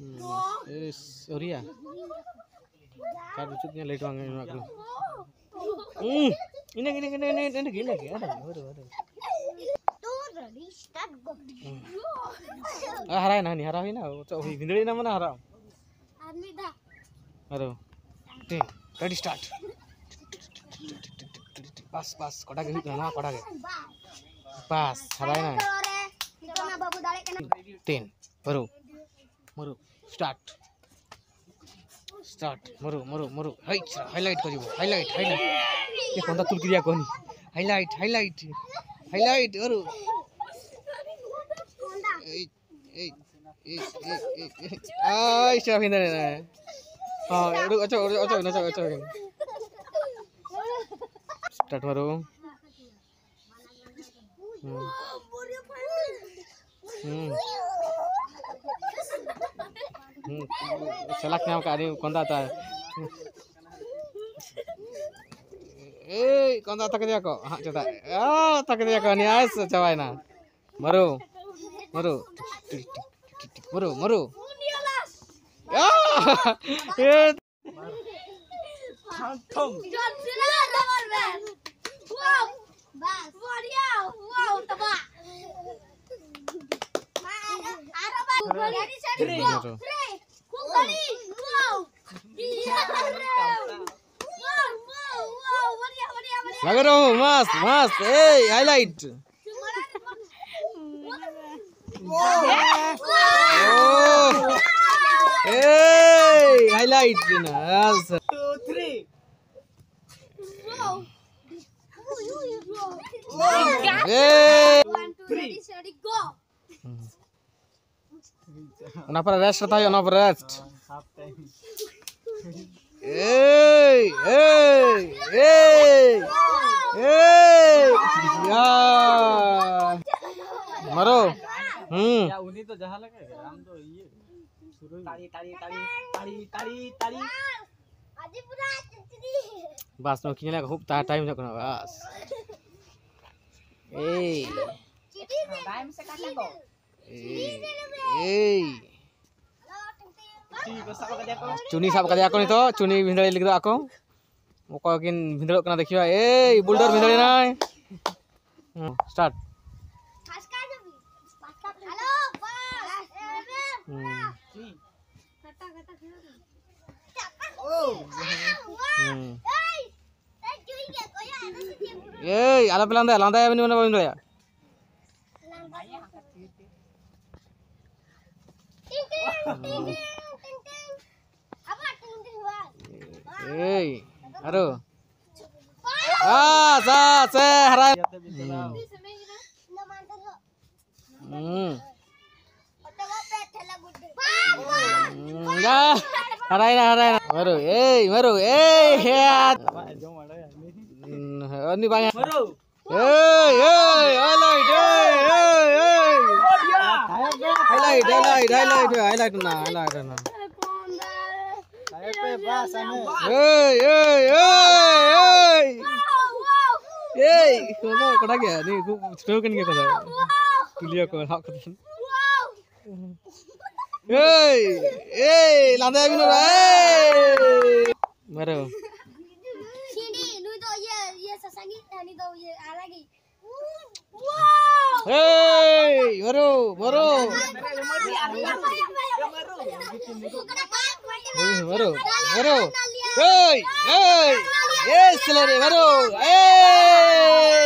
Hmm. Eh, ya. Kan. Hmm. Ah, nah, nah. Nah gitu মরু start start মরু মরু মরু। হাই হাইলাইট করিব হাইলাইট হাইলাইট এ কোনটা তুলকিরিয়া কনি? হাইলাইট হাইলাইট হাইলাইট অরু এই এই এই এই আই স্টাফ হিন্দা না হ্যাঁ এডু আচ্ছা আচ্ছা আচ্ছা আচ্ছা স্টার্ট মারো। হুম। হুম। मरू Hmm. Hmm. Salaknya kak ini kontak ta. Eh, kontak tak dia kok. Cetak. Ah, tak dia kok ni ais cawai na. Maru. Maru. Maru, maru. Ya. Eh. लगाएर मस्त मस्त ए हाइलाइट ए हाइलाइट हस् ए अनपर रेस्ट रहता है अनपर रेस्ट ए ए ए ए या मरो हम्म बस नो किने खूब ता टाइम जको बस ए टाइम से काटबो ए ठीक है सब कर को Cuni sab kali aku nito, cuni bindali ligdo aku. Muka kin bindalo kena देखियो. Hey, bulldozer bindali nai. Hmm, start. Hmm. Hmm. Hey, ala pelanda, landa ya bini Hmm. Hmm, dah. Harai na, harai na. Baru, hey, baru, hey, ya. जो मारा है Hmm, ini banyak. मरो Hey, hey, highlight, hey, hey, hey. Highlight, highlight, highlight, highlight na, highlight ಕೊಡಗೆ ನೀವು ಟೋಕನ್ಗೆ ಕೊಡ ತುಲಿಯಕ್ಕೆ ಹಾಕಿದ್ರು ಏಯ್ ಏಯ್ ಲಾಂದ ಆಗಿನೋರ ಮರ ಸಿಡಿ ನು ದೋ ಯೆ ಯೆ ಸಸಂಗಿ ನಾನಿ ದೋ ಯೆ ಆಲಾಗಿ ಏಯ್ ಬರೋ ಬರೋ ಮರು ಮರು ¡Varo! ¡Varo! ¡Ey! ¡Ey! ¡Eso, Lore! ¡Varo! ¡Ey!